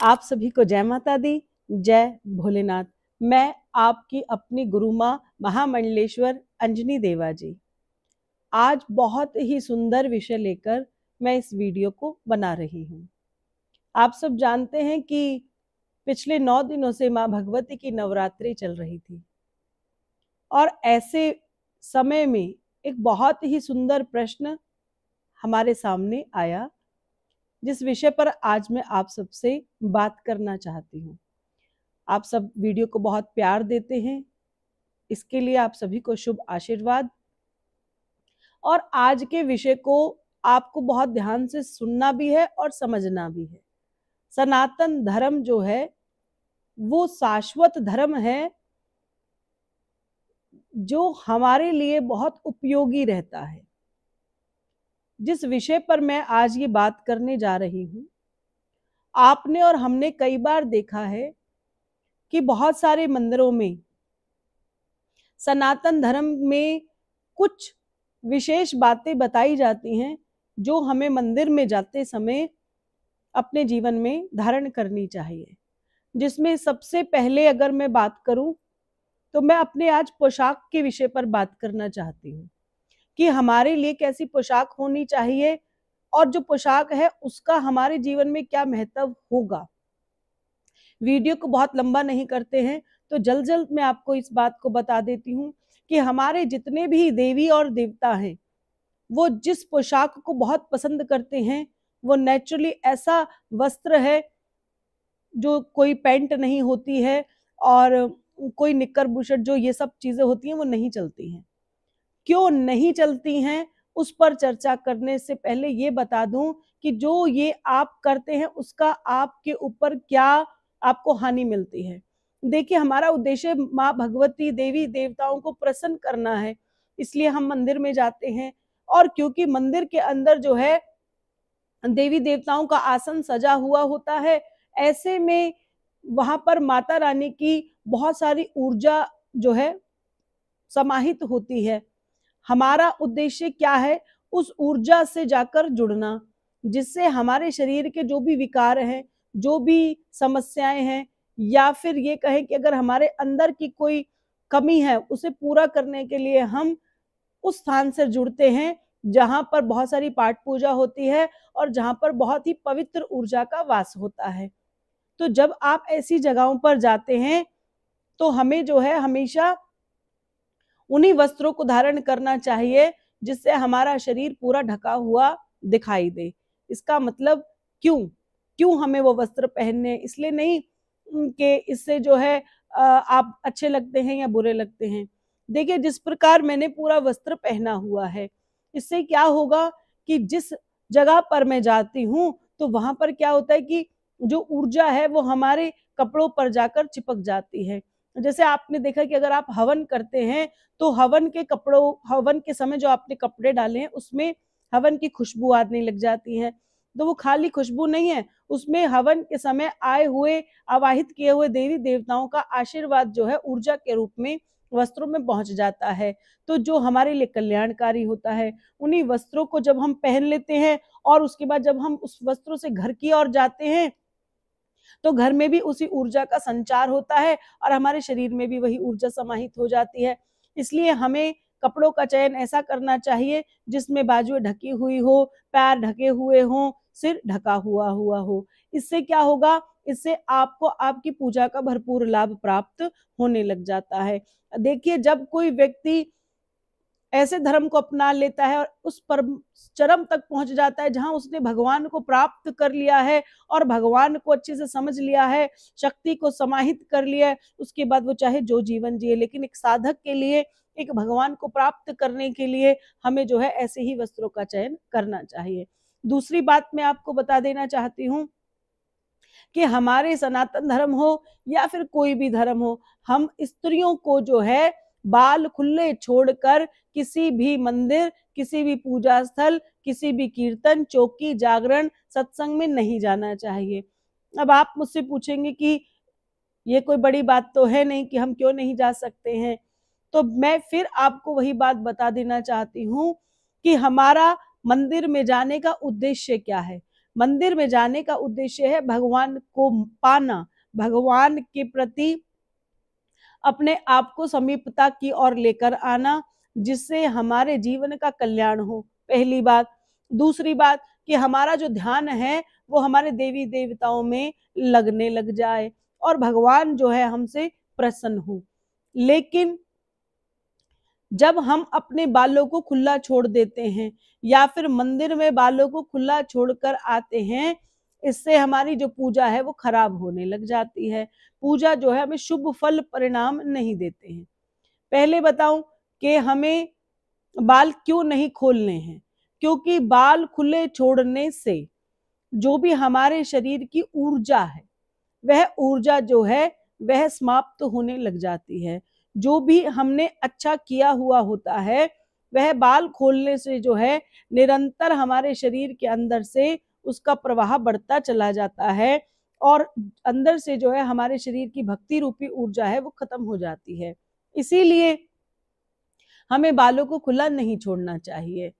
आप सभी को जय माता दी, जय भोलेनाथ। मैं आपकी अपनी गुरु माँ महामंडलेश्वर अंजनी देवा जी। आज बहुत ही सुंदर विषय लेकर मैं इस वीडियो को बना रही हूँ। आप सब जानते हैं कि पिछले नौ दिनों से माँ भगवती की नवरात्रि चल रही थी। और ऐसे समय में एक बहुत ही सुंदर प्रश्न हमारे सामने आया। जिस विषय पर आज मैं आप सबसे बात करना चाहती हूँ। आप सब वीडियो को बहुत प्यार देते हैं। इसके लिए आप सभी को शुभ आशीर्वाद। और आज के विषय को आपको बहुत ध्यान से सुनना भी है और समझना भी है। सनातन धर्म जो है, वो शाश्वत धर्म है, जो हमारे लिए बहुत उपयोगी रहता है। जिस विषय पर मैं आज ये बात करने जा रही हूँ, आपने और हमने कई बार देखा है कि बहुत सारे मंदिरों में, सनातन धर्म में कुछ विशेष बातें बताई जाती हैं जो हमें मंदिर में जाते समय अपने जीवन में धारण करनी चाहिए। जिसमें सबसे पहले अगर मैं बात करूँ तो मैं अपने आज पोशाक के विषय पर बात करना चाहती हूँ। कि हमारे लिए कैसी पोशाक होनी चाहिए और जो पोशाक है उसका हमारे जीवन में क्या महत्व होगा। वीडियो को बहुत लंबा नहीं करते हैं तो जल्द जल्द मैं आपको इस बात को बता देती हूँ कि हमारे जितने भी देवी और देवता हैं, वो जिस पोशाक को बहुत पसंद करते हैं, वो नेचुरली ऐसा वस्त्र है जो कोई पैंट नहीं होती है और कोई निक्कर बुशट जो ये सब चीज़ें होती हैं, वो नहीं चलती हैं। क्यों नहीं चलती हैं, उस पर चर्चा करने से पहले ये बता दूँ कि जो ये आप करते हैं, उसका आपके ऊपर क्या आपको हानि मिलती है। देखिए, हमारा उद्देश्य माँ भगवती देवी देवताओं को प्रसन्न करना है, इसलिए हम मंदिर में जाते हैं और क्योंकि मंदिर के अंदर जो है, देवी देवताओं का आसन सजा हुआ होता है, ऐसे में वहाँ पर माता रानी की बहुत सारी ऊर्जा जो है, समाहित होती है। हमारा उद्देश्य क्या है? उस ऊर्जा से जाकर जुड़ना, जिससे हमारे शरीर के जो भी विकार हैं, जो भी समस्याएँ हैं, या फिर ये कहें कि अगर हमारे अंदर की कोई कमी है, उसे पूरा करने के लिए हम उस स्थान से जुड़ते हैं, जहाँ पर बहुत सारी पाठ पूजा होती है और जहाँ पर बहुत ही पवित्र ऊर्जा का वास होता है। तो जब आप ऐसी जगहों पर जाते हैं तो हमें जो है, हमेशा उन्हीं वस्त्रों को धारण करना चाहिए, जिससे हमारा शरीर पूरा ढका हुआ दिखाई दे। इसका मतलब क्यों? क्यों हमें वो वस्त्र पहनने? इसलिए नहीं कि इससे जो है आप अच्छे लगते हैं या बुरे लगते हैं। देखिए, जिस प्रकार मैंने पूरा वस्त्र पहना हुआ है, इससे क्या होगा कि जिस जगह पर मैं जाती हूँ तो वहाँ पर क्या होता है कि जो ऊर्जा है, वो हमारे कपड़ों पर जाकर चिपक जाती है। जैसे आपने देखा कि अगर आप हवन करते हैं तो हवन के कपड़ों, हवन के समय जो आपने कपड़े डाले हैं, उसमें हवन की खुशबू आने लग जाती है। तो वो खाली खुशबू नहीं है, उसमें हवन के समय आए हुए आवाहित किए हुए देवी देवताओं का आशीर्वाद जो है, ऊर्जा के रूप में वस्त्रों में पहुँच जाता है। तो जो हमारे लिए कल्याणकारी होता है, उन्हीं वस्त्रों को जब हम पहन लेते हैं और उसके बाद जब हम उस वस्त्रों से घर की ओर जाते हैं तो घर में भी उसी ऊर्जा का संचार होता है और हमारे शरीर में भी वही ऊर्जा समाहित हो जाती है। इसलिए हमें कपड़ों का चयन ऐसा करना चाहिए जिसमें बाजुएँ ढकी हुई हो, पैर ढके हुए हो, सिर ढका हुआ हुआ हो। इससे क्या होगा? इससे आपको आपकी पूजा का भरपूर लाभ प्राप्त होने लग जाता है। देखिए, जब कोई व्यक्ति ऐसे धर्म को अपना लेता है और उस पर चरम तक पहुँच जाता है जहाँ उसने भगवान को प्राप्त कर लिया है और भगवान को अच्छे से समझ लिया है, शक्ति को समाहित कर लिया है, उसके बाद वो चाहे जो जीवन जिए। लेकिन एक साधक के लिए, एक भगवान को प्राप्त करने के लिए हमें जो है ऐसे ही वस्त्रों का चयन करना चाहिए। दूसरी बात मैं आपको बता देना चाहती हूँ कि हमारे सनातन धर्म हो या फिर कोई भी धर्म हो, हम स्त्रियों को जो है बाल खुले छोड़कर किसी भी मंदिर, किसी भी पूजा स्थल, किसी भी कीर्तन, चौकी, जागरण, सत्संग में नहीं जाना चाहिए। अब आप मुझसे पूछेंगे कि ये कोई बड़ी बात तो है नहीं कि हम क्यों नहीं जा सकते हैं? तो मैं फिर आपको वही बात बता देना चाहती हूँ कि हमारा मंदिर में जाने का उद्देश्य क्या है? मंदिर में जाने का उद्देश्य है भगवान को पाना, भगवान के प्रति अपने आप को समीपता की ओर लेकर आना, जिससे हमारे जीवन का कल्याण हो। पहली बात। दूसरी बात कि हमारा जो ध्यान है, वो हमारे देवी देवताओं में लगने लग जाए और भगवान जो है हमसे प्रसन्न हो। लेकिन जब हम अपने बालों को खुला छोड़ देते हैं या फिर मंदिर में बालों को खुला छोड़कर आते हैं इससे हमारी जो पूजा है वो खराब होने लग जाती है। पूजा जो है हमें शुभ फल परिणाम नहीं देते हैं। पहले बताऊँ कि हमें बाल क्यों नहीं खोलने हैं? क्योंकि बाल खुले छोड़ने से जो भी हमारे शरीर की ऊर्जा है, वह ऊर्जा जो है, वह समाप्त होने लग जाती है। जो भी हमने अच्छा किया हुआ होता है, वह बाल खोलने से जो है, निरंतर हमारे शरीर के अंदर से उसका प्रवाह बढ़ता चला जाता है और अंदर से जो है हमारे शरीर की भक्ति रूपी ऊर्जा है वो खत्म हो जाती है। इसीलिए हमें बालों को खुला नहीं छोड़ना चाहिए।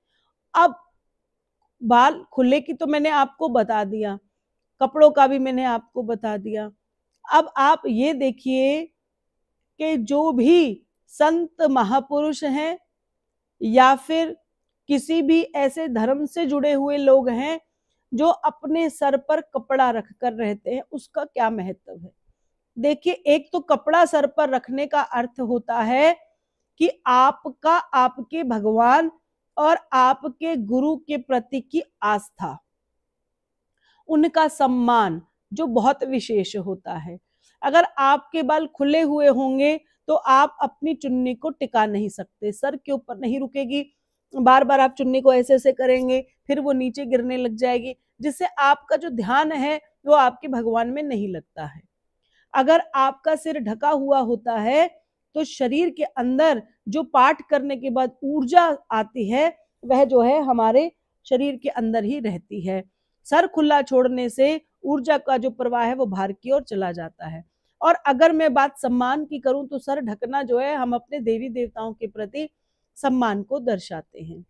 अब बाल खुले की तो मैंने आपको बता दिया, कपड़ों का भी मैंने आपको बता दिया। अब आप ये देखिए कि जो भी संत महापुरुष हैं या फिर किसी भी ऐसे धर्म से जुड़े हुए लोग हैं जो अपने सर पर कपड़ा रख कर रहते हैं, उसका क्या महत्व है? देखिए, एक तो कपड़ा सर पर रखने का अर्थ होता है कि आपका, आपके भगवान और आपके गुरु के प्रति की आस्था, उनका सम्मान, जो बहुत विशेष होता है। अगर आपके बाल खुले हुए होंगे तो आप अपनी चुन्नी को टिका नहीं सकते, सर के ऊपर नहीं रुकेगी बार बार आप चुन्नी को ऐसे ऐसे करेंगे, फिर वो नीचे गिरने लग जाएगी, जिससे आपका जो ध्यान है, वो आपके भगवान में नहीं लगता है। अगर आपका सिर ढका हुआ होता है तो शरीर के अंदर जो पाठ करने के बाद ऊर्जा आती है, वह जो है हमारे शरीर के अंदर ही रहती है। सर खुला छोड़ने से ऊर्जा का जो प्रवाह है, वो बाहर की ओर चला जाता है। और अगर मैं बात सम्मान की करूँ तो सर ढकना जो है, हम अपने देवी देवताओं के प्रति सम्मान को दर्शाते हैं।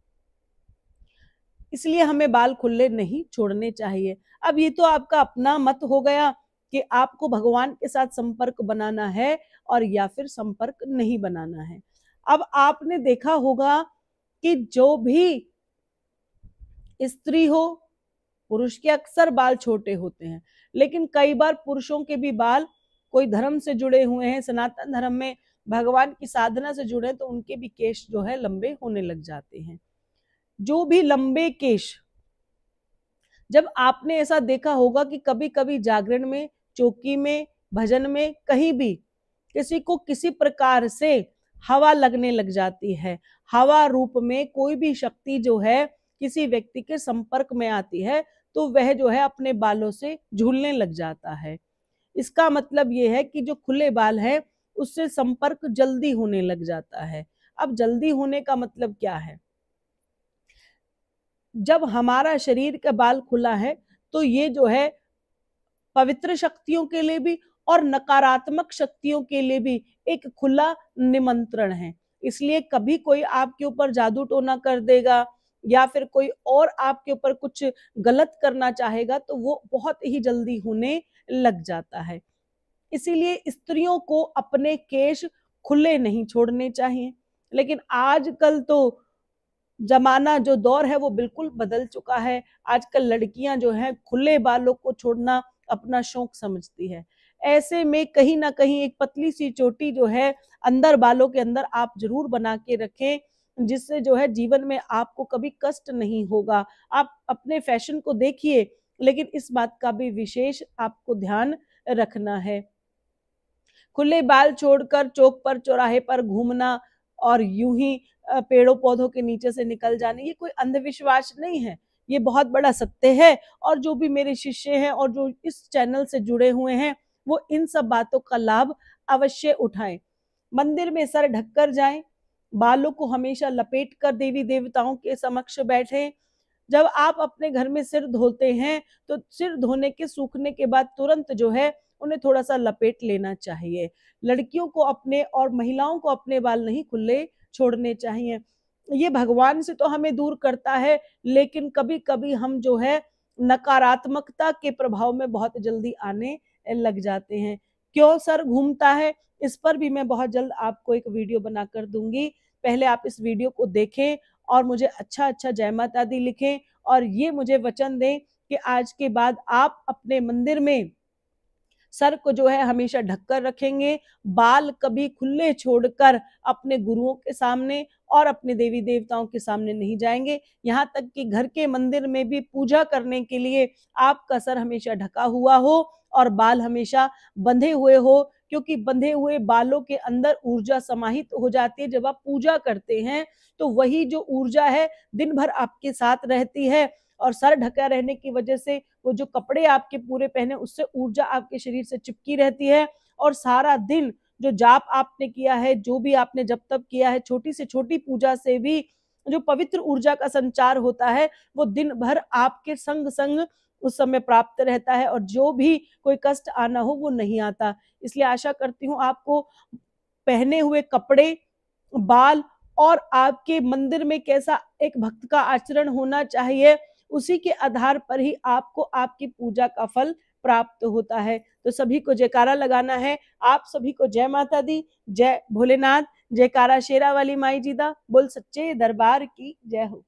इसलिए हमें बाल खुले नहीं छोड़ने चाहिए। अब ये तो आपका अपना मत हो गया कि आपको भगवान के साथ संपर्क बनाना है और या फिर संपर्क नहीं बनाना है। अब आपने देखा होगा कि जो भी स्त्री हो, पुरुष के अक्सर बाल छोटे होते हैं। लेकिन कई बार पुरुषों के भी बाल कोई धर्म से जुड़े हुए हैं, सनातन धर्म में भगवान की साधना से जुड़े तो उनके भी केश जो है लंबे होने लग जाते हैं। जो भी लंबे केश, जब आपने ऐसा देखा होगा कि कभी कभी जागरण में, चौकी में, भजन में कहीं भी किसी को किसी प्रकार से हवा लगने लग जाती है। हवा रूप में कोई भी शक्ति जो है किसी व्यक्ति के संपर्क में आती है तो वह जो है अपने बालों से झूलने लग जाता है। इसका मतलब ये है कि जो खुले बाल है उससे संपर्क जल्दी होने लग जाता है। अब जल्दी होने का मतलब क्या है? जब हमारा शरीर का बाल खुला है तो ये जो है, पवित्र शक्तियों के लिए भी और नकारात्मक शक्तियों के लिए भी एक खुला निमंत्रण है। इसलिए कभी कोई आपके ऊपर जादू टोना कर देगा या फिर कोई और आपके ऊपर कुछ गलत करना चाहेगा तो वो बहुत ही जल्दी होने लग जाता है। इसीलिए स्त्रियों को अपने केश खुले नहीं छोड़ने चाहिए। लेकिन आजकल तो जमाना जो दौर है, वो बिल्कुल बदल चुका है। आजकल लड़कियाँ जो हैं, खुले बालों को छोड़ना अपना शौक समझती है। ऐसे में कहीं ना कहीं एक पतली सी चोटी जो है, अंदर बालों के अंदर आप ज़रूर बना के रखें, जिससे जो है जीवन में आपको कभी कष्ट नहीं होगा। आप अपने फ़ैशन को देखिए, लेकिन इस बात का भी विशेष आपको ध्यान रखना है। खुले बाल छोड़कर, चौक पर, चौराहे पर घूमना और यूँ ही पेड़ों पौधों के नीचे से निकल जाने, ये कोई अंधविश्वास नहीं है। ये बहुत बड़ा सत्य है और जो भी मेरे शिष्य हैं और जो इस चैनल से जुड़े हुए हैं, वो इन सब बातों का लाभ अवश्य उठाएँ। मंदिर में सर ढककर जाएँ, बालों को हमेशा लपेट कर देवी देवताओं के समक्ष बैठे। जब आप अपने घर में सिर धोते हैं तो सिर धोने के, सूखने के बाद तुरंत जो है उन्हें थोड़ा सा लपेट लेना चाहिए। लड़कियों को अपने और महिलाओं को अपने बाल नहीं खुले छोड़ने चाहिए। ये भगवान से तो हमें दूर करता है, लेकिन कभी कभी हम जो है नकारात्मकता के प्रभाव में बहुत जल्दी आने लग जाते हैं। क्यों सर? घूमता है। इस पर भी मैं बहुत जल्द आपको एक वीडियो बनाकर दूँगी। पहले आप इस वीडियो को देखें और मुझे अच्छा अच्छा जय माता दी लिखें और ये मुझे वचन दें कि आज के बाद आप अपने मंदिर में सर को जो है हमेशा ढककर रखेंगे, बाल कभी खुले छोड़कर अपने गुरुओं के सामने और अपने देवी देवताओं के सामने नहीं जाएँगे। यहाँ तक कि घर के मंदिर में भी पूजा करने के लिए आपका सर हमेशा ढका हुआ हो और बाल हमेशा बंधे हुए हो, क्योंकि बंधे हुए बालों के अंदर ऊर्जा समाहित हो जाती है। जब आप पूजा करते हैं तो वही जो ऊर्जा है, दिन भर आपके साथ रहती है। और सर ढका रहने की वजह से वो जो कपड़े आपके पूरे पहने, उससे ऊर्जा आपके शरीर से चिपकी रहती है और सारा दिन जो जाप आपने किया है, जो भी आपने जब तब किया है, छोटी से छोटी पूजा से भी जो पवित्र ऊर्जा का संचार होता है, वो दिन भर आपके संग संग उस समय प्राप्त रहता है और जो भी कोई कष्ट आना हो, वो नहीं आता। इसलिए आशा करती हूँ आपको पहने हुए कपड़े, बाल और आपके मंदिर में कैसा एक भक्त का आचरण होना चाहिए उसी के आधार पर ही आपको आपकी पूजा का फल प्राप्त होता है। तो सभी को जयकारा लगाना है। आप सभी को जय माता दी, जय भोलेनाथ, जयकारा शेरा वाली माई जीदा बोल सच्चे दरबार की जय हो।